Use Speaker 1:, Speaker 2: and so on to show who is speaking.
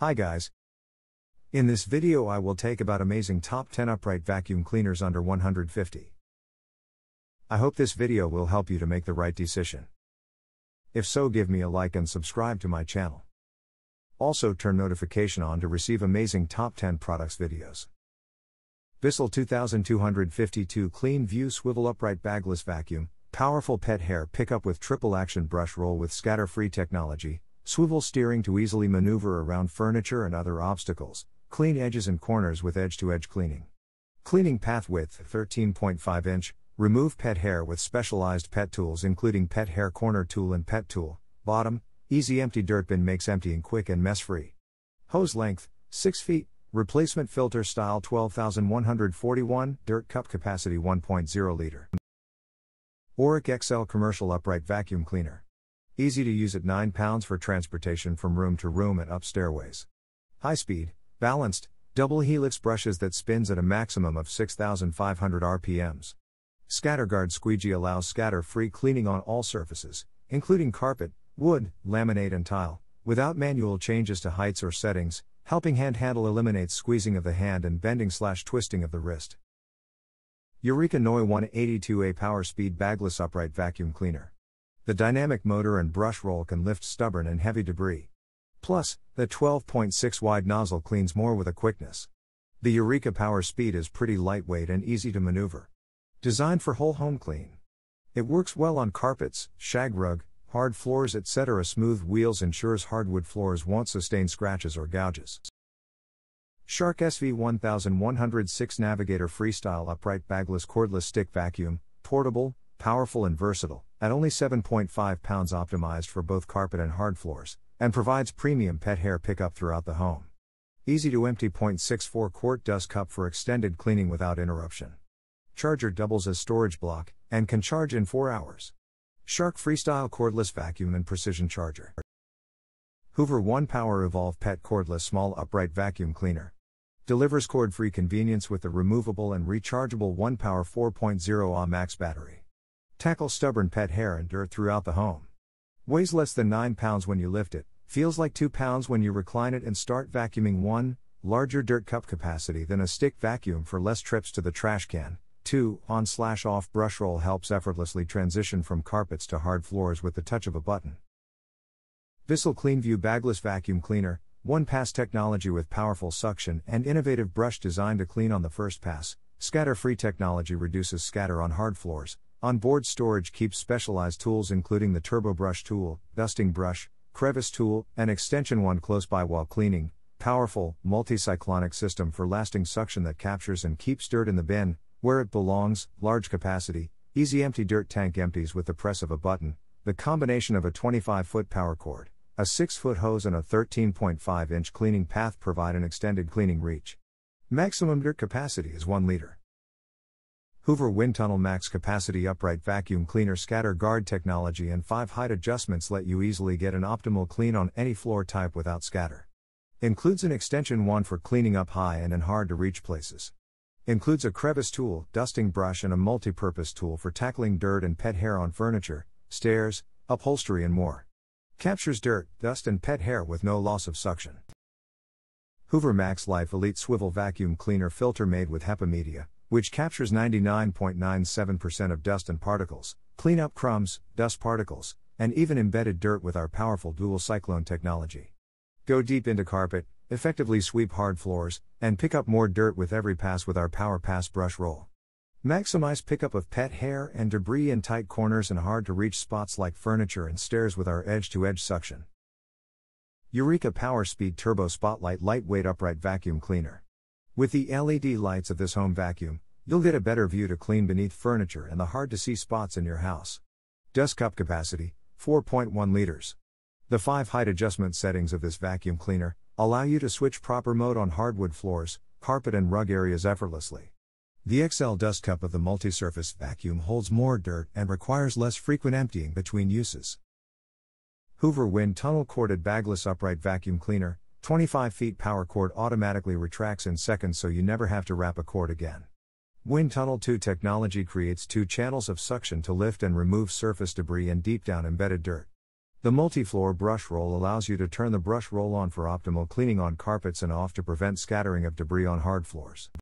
Speaker 1: Hi guys. In this video I will take about amazing top 10 upright vacuum cleaners under 150. I hope this video will help you to make the right decision. If so give me a like and subscribe to my channel. Also turn notification on to receive amazing top 10 products videos. Bissell 2252 Clean View Swivel Upright Bagless Vacuum, Powerful Pet Hair Pickup with Triple Action Brush Roll with Scatter Free Technology, Swivel steering to easily maneuver around furniture and other obstacles, clean edges and corners with edge to edge cleaning. Cleaning path width 13.5 inch, remove pet hair with specialized pet tools including pet hair corner tool and pet tool. Bottom, easy empty dirt bin makes emptying quick and mess free. Hose length 6 feet, replacement filter style 12141, dirt cup capacity 1.0 liter. Oreck XL commercial upright vacuum cleaner. Easy to use at 9 pounds for transportation from room to room and up stairways. High speed, balanced, double helix brushes that spins at a maximum of 6500 RPMs. Scatterguard squeegee allows scatter free cleaning on all surfaces, including carpet, wood, laminate, and tile, without manual changes to heights or settings. Helping hand handle eliminates squeezing of the hand and bending slash twisting of the wrist. Eureka Noi 182A Power Speed Bagless Upright Vacuum Cleaner. The dynamic motor and brush roll can lift stubborn and heavy debris. Plus, the 12.6 wide nozzle cleans more with a quickness. The Eureka Power Speed is pretty lightweight and easy to maneuver. Designed for whole home clean. It works well on carpets, shag rug, hard floors, etc. Smooth wheels ensures hardwood floors won't sustain scratches or gouges. Shark SV 1106 Navigator Freestyle Upright Bagless Cordless Stick Vacuum, portable, powerful and versatile, at only 7.5 pounds optimized for both carpet and hard floors, and provides premium pet hair pickup throughout the home. Easy to empty 0.64 quart dust cup for extended cleaning without interruption. Charger doubles as storage block, and can charge in 4 hours. Shark Freestyle Cordless Vacuum and Precision Charger. Hoover One Power Evolve Pet Cordless Small Upright Vacuum Cleaner. Delivers cord free convenience with the removable and rechargeable One Power 4.0 Ah Max battery. Tackle stubborn pet hair and dirt throughout the home. Weighs less than 9 pounds when you lift it, feels like 2 pounds when you recline it and start vacuuming 1. Larger dirt cup capacity than a stick vacuum for less trips to the trash can. 2. On slash off brush roll helps effortlessly transition from carpets to hard floors with the touch of a button. Bissell CleanView Bagless Vacuum Cleaner, one pass technology with powerful suction and innovative brush designed to clean on the first pass. Scatter free technology reduces scatter on hard floors, Onboard storage keeps specialized tools including the turbo brush tool, dusting brush, crevice tool, and extension one close by while cleaning. Powerful, multi-cyclonic system for lasting suction that captures and keeps dirt in the bin, where it belongs, large capacity, easy empty dirt tank empties with the press of a button, the combination of a 25 foot power cord, a 6 foot hose, and a 13.5 inch cleaning path provide an extended cleaning reach. Maximum dirt capacity is 1 liter. Hoover Wind Tunnel Max Capacity Upright Vacuum Cleaner Scatter Guard technology and 5 height adjustments let you easily get an optimal clean on any floor type without scatter. Includes an extension wand for cleaning up high and in hard to reach places. Includes a crevice tool, dusting brush, and a multi purpose tool for tackling dirt and pet hair on furniture, stairs, upholstery, and more. Captures dirt, dust, and pet hair with no loss of suction. Hoover Max Life Elite Swivel Vacuum Cleaner Filter made with HEPA media, which captures 99.97% of dust and particles, clean up crumbs, dust particles, and even embedded dirt with our powerful dual cyclone technology. Go deep into carpet, effectively sweep hard floors, and pick up more dirt with every pass with our Power Pass brush roll. Maximize pickup of pet hair and debris in tight corners and hard to reach spots like furniture and stairs with our edge to edge suction. Eureka Power Speed Turbo Spotlight Lightweight Upright Vacuum Cleaner. With the LED lights of this home vacuum, you'll get a better view to clean beneath furniture and the hard to see spots in your house. Dust cup capacity 4.1 liters. The five height adjustment settings of this vacuum cleaner allow you to switch proper mode on hardwood floors, carpet, and rug areas effortlessly. The XL dust cup of the multi surface vacuum holds more dirt and requires less frequent emptying between uses. Hoover Wind Tunnel Corded Bagless Upright Vacuum Cleaner 25 feet power cord automatically retracts in seconds so you never have to wrap a cord again. Wind Tunnel 2 technology creates two channels of suction to lift and remove surface debris and deep down embedded dirt. The multi-floor brush roll allows you to turn the brush roll on for optimal cleaning on carpets and off to prevent scattering of debris on hard floors.